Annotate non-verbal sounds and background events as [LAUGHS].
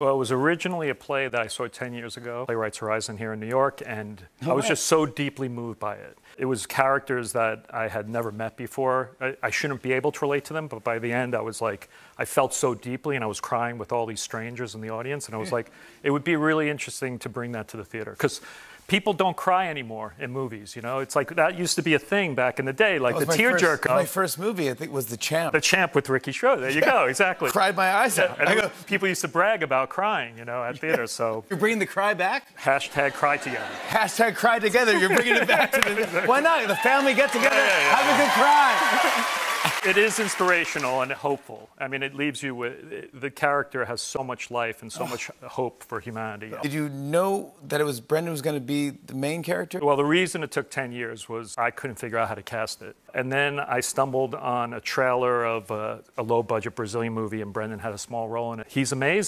Well, it was originally a play that I saw 10 years ago, Playwrights Horizon here in New York, and I was just so deeply moved by it. It was characters that I had never met before. I, I shouldn't be able to relate to them, but by the end, I was like, I felt so deeply, and I was crying with all these strangers in the audience, and I was like, it would be really interesting to bring that to the theater. Because people don't cry anymore in movies, you know? It's like that used to be a thing back in the day, like the was my first- tearjerker. My first movie, I think, was The Champ. The Champ with Ricky Schroder. There you go, exactly. Cried my eyes out. Go, people used to brag about crying, you know, at theaters. So [LAUGHS] you're bringing the cry back? hashtag cry together. Hashtag cry together. You're bringing it back to the. [LAUGHS] Why not? The family get together, Yeah, yeah, yeah. have a good cry. It is inspirational and hopeful. I mean, it leaves you with the character has so much life and so much hope for humanity. Did you know that it was Brendan was going to be the main character? Well, the reason it took 10 years was I couldn't figure out how to cast it. And then I stumbled on a trailer of a, a low budget Brazilian movie, and Brendan had a small role in it. He's amazing.